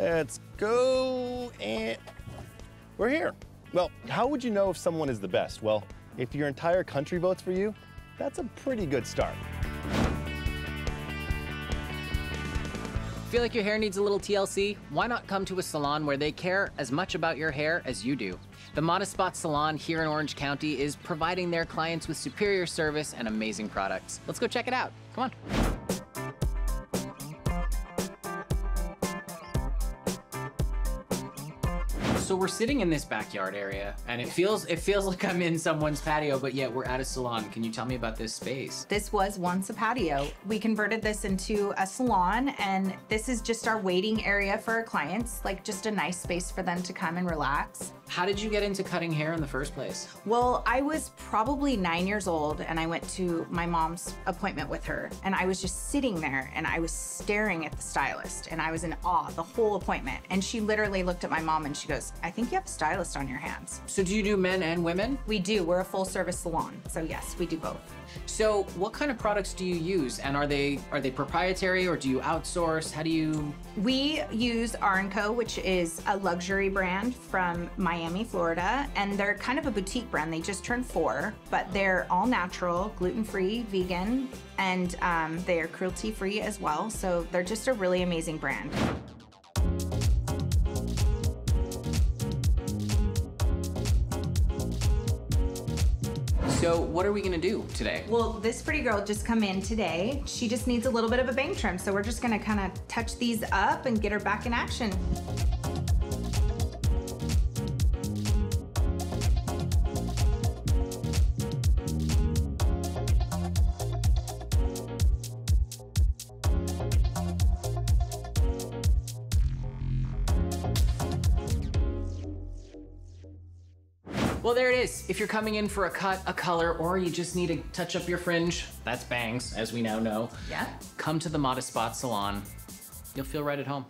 Let's go and we're here. Well, how would you know if someone is the best? Well, if your entire country votes for you, that's a pretty good start. Feel like your hair needs a little TLC? Why not come to a salon where they care as much about your hair as you do? The Modest Spot Salon here in Orange County is providing their clients with superior service and amazing products. Let's go check it out. Come on. So we're sitting in this backyard area and it feels it feels like I'm in someone's patio, but yet we're at a salon. Can you tell me about this space? This was once a patio. We converted this into a salon and this is just our waiting area for our clients, like just a nice space for them to come and relax. How did you get into cutting hair in the first place? Well, I was probably nine years old and I went to my mom's appointment with her and I was just sitting there and I was staring at the stylist and I was in awe the whole appointment. And she literally looked at my mom and she goes, I think you have a stylist on your hands. So do you do men and women? We do, we're a full service salon. So yes, we do both. So what kind of products do you use? And are they are they proprietary or do you outsource? How do you? We use R&Co, which is a luxury brand from Miami, Florida. And they're kind of a boutique brand. They just turned four, but they're all natural, gluten-free, vegan, and um, they are cruelty-free as well. So they're just a really amazing brand. So what are we gonna do today? Well, this pretty girl just come in today. She just needs a little bit of a bang trim. So we're just gonna kind of touch these up and get her back in action. Well, there it is. If you're coming in for a cut, a color, or you just need to touch up your fringe, that's bangs, as we now know. Yeah. Come to the Modest Spot Salon. You'll feel right at home.